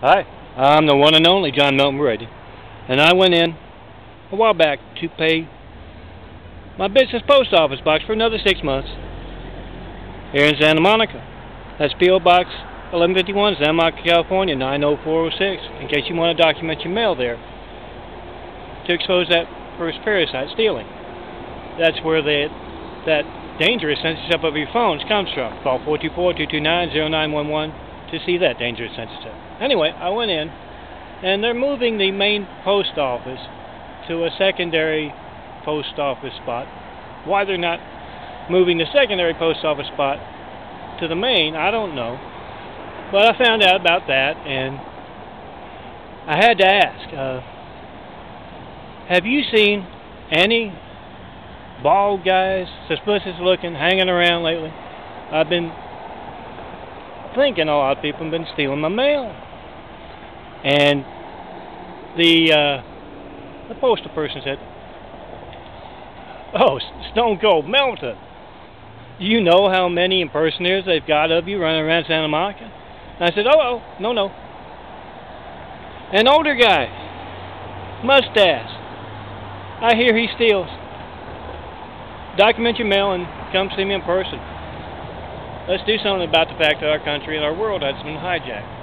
Hi, I'm the one and only John Milton Brady, and I went in a while back to pay my business post office box for another six months here in Santa Monica. That's P.O. Box 1151, Santa Monica, California 90406, in case you want to document your mail there to expose that first parasite stealing. That's where the, that dangerous censorship of your phones comes from. Call 424-229-0911 to see that dangerous sensitive. Anyway, I went in, and they're moving the main post office to a secondary post office spot. Why they're not moving the secondary post office spot to the main, I don't know. But I found out about that, and I had to ask, uh, have you seen any bald guys, suspicious looking, hanging around lately? I've been thinking a lot of people have been stealing my mail. And the uh, the postal person said, "Oh, Stone Cold Milton, do you know how many impersonators they've got of you running around Santa Monica?" And I said, "Oh, oh, no, no. An older guy, mustache. I hear he steals. Document your mail and come see me in person." Let's do something about the fact that our country and our world has been hijacked.